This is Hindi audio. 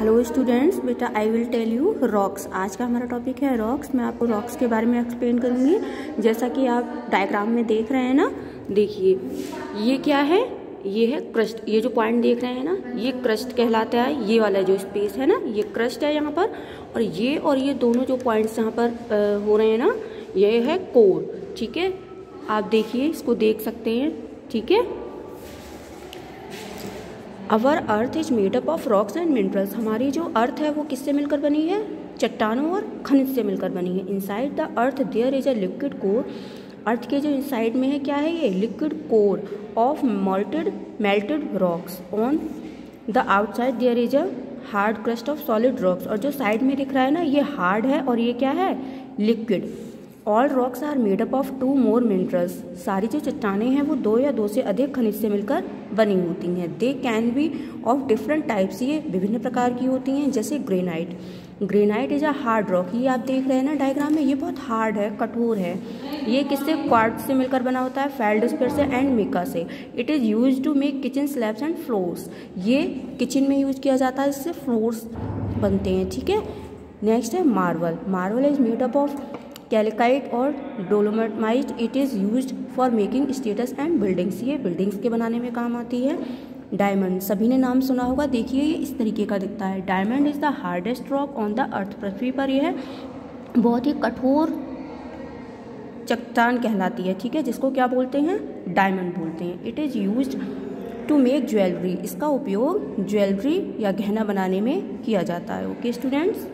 हेलो स्टूडेंट्स बेटा I will tell you rocks आज का हमारा टॉपिक है रॉक्स मैं आपको रॉक्स के बारे में एक्सप्लेन करूँगी। जैसा कि आप डायग्राम में देख रहे हैं ना देखिए ये क्या है? ये है क्रस्ट ये जो पॉइंट देख रहे हैं ना ये क्रस्ट कहलाता है। ये वाला जो स्पेस है ना ये क्रस्ट है यहाँ पर। और ये और ये दोनों जो पॉइंट्स यहाँ पर आ, हो रहे हैं ना ये है कोर ठीक है? आप देखिए इसको देख सकते हैं। ठीक है? Our earth is made up of rocks and minerals. हमारी जो अर्थ है, वो किससे मिलकर बनी है? चट्टानों और खनिज से मिलकर बनी है। Inside the earth there is a liquid core earth के जो इनसाइड में है, क्या है ये? Liquid core of molted melted rocks on the outside there is a hard crust of solid rocks और जो साइड में दिख रहा है ना, ये हार्ड है और ये क्या है? Liquid all rocks are made up of two more minerals सारी जो चट्टाने हैं, वो दो या दो से अधिक खनिज से मिलकर बनी होती हैं। They can be of different types ये विभिन्न प्रकार की होती हैं, जैसे granite granite is a hard rock ये आप देख रहे हैं ना डायग्राम में, ये बहुत हार्ड है, कठोर है। ये किससे? क्वार्ट से मिलकर बना होता है फेल्डस्पेयर से एंड मिका से। It is use to make kitchen slabs and floors ये किचन में यूज़ किया जाता है, इससे फ्लोर्स बनते हैं, ठीक है? नेक्स्ट है marble marble is made up of calcite और dolomite it is use for making statues and buildings ये बिल्डिंग्स के बनाने में काम आती है। डायमंड सभी ने नाम सुना होगा। देखिए, ये इस तरीके का दिखता है। Diamond is the hardest rock on the earth पृथ्वी पर यह बहुत ही कठोर चट्टान कहलाती है, ठीक है? जिसको क्या बोलते हैं? डायमंड बोलते हैं। It is use to make jewellery इसका उपयोग ज्वेलरी या गहना बनाने में किया जाता है। Okay students